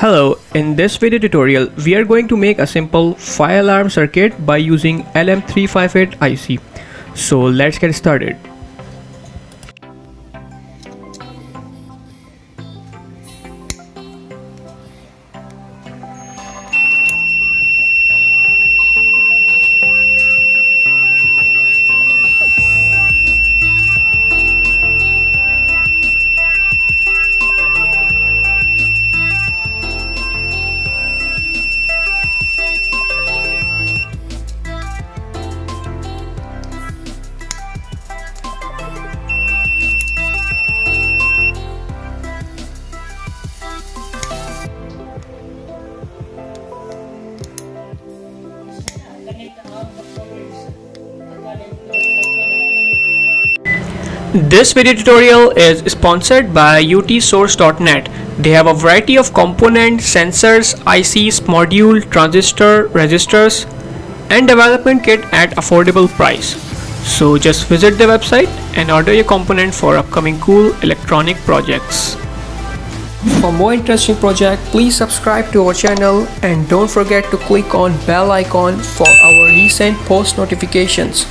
Hello, in this video tutorial, we are going to make a simple fire alarm circuit by using LM358 IC. So let's get started. This video tutorial is sponsored by utsource.net. They have a variety of components, sensors, ICs, module, transistor, resistors and development kit at affordable price. So just visit the website and order your component for upcoming cool electronic projects. For more interesting project, please subscribe to our channel and don't forget to click on bell icon for our recent post notifications.